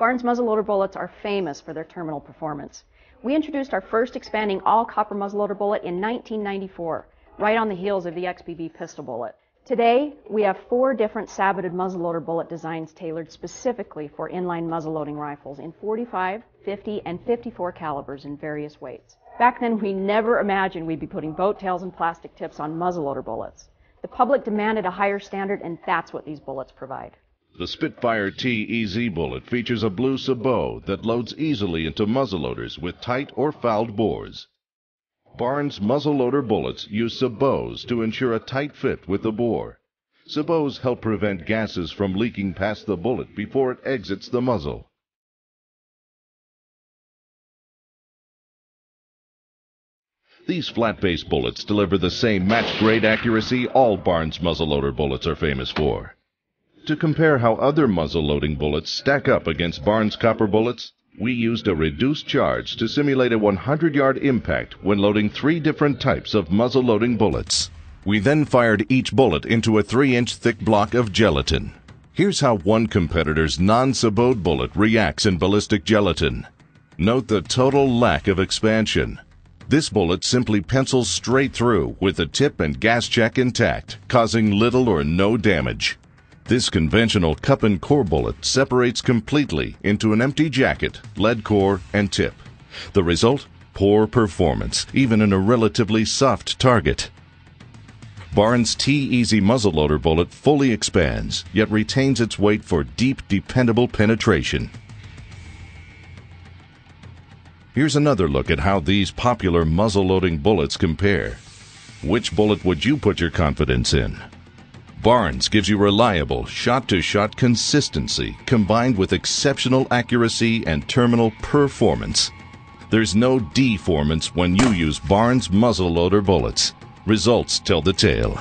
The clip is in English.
Barnes muzzleloader bullets are famous for their terminal performance. We introduced our first expanding all copper muzzleloader bullet in 1994, right on the heels of the XPB pistol bullet. Today, we have four different saboted muzzleloader bullet designs tailored specifically for inline muzzleloading rifles in 45, 50, and 54 calibers in various weights. Back then, we never imagined we'd be putting boat tails and plastic tips on muzzleloader bullets. The public demanded a higher standard, and that's what these bullets provide. The Spitfire T-EZ bullet features a blue sabot that loads easily into muzzleloaders with tight or fouled bores. Barnes muzzleloader bullets use sabots to ensure a tight fit with the bore. Sabots help prevent gases from leaking past the bullet before it exits the muzzle. These flat base bullets deliver the same match grade accuracy all Barnes muzzleloader bullets are famous for. To compare how other muzzle loading bullets stack up against Barnes copper bullets, we used a reduced charge to simulate a 100 yard impact when loading three different types of muzzle loading bullets. We then fired each bullet into a 3 inch thick block of gelatin. Here's how one competitor's non sabot bullet reacts in ballistic gelatin. Note the total lack of expansion. This bullet simply pencils straight through with the tip and gas check intact, causing little or no damage. This conventional cup and core bullet separates completely into an empty jacket, lead core, and tip. The result? Poor performance, even in a relatively soft target. Barnes T-EZ muzzleloader bullet fully expands, yet retains its weight for deep, dependable penetration. Here's another look at how these popular muzzle-loading bullets compare. Which bullet would you put your confidence in? Barnes gives you reliable shot to shot consistency combined with exceptional accuracy and terminal performance. There's no deformance when you use Barnes muzzleloader bullets. Results tell the tale.